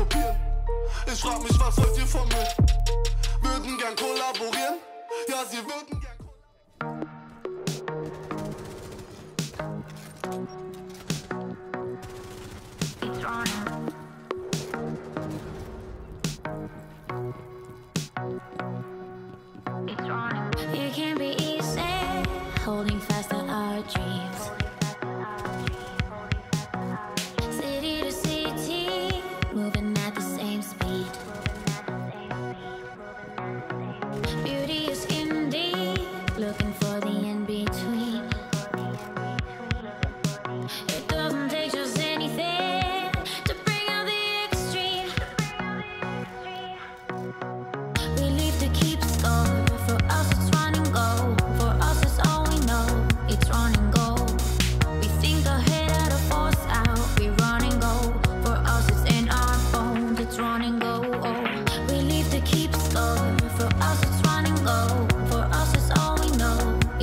kopieren. Ich frag mich, was wollt ihr von mir? Würden gern kollaborieren? Ja, sie würden gern.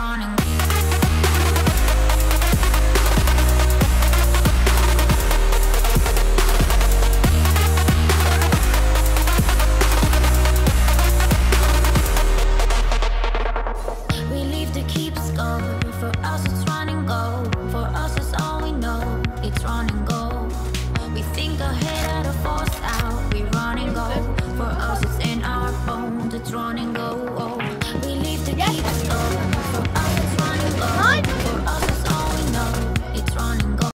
running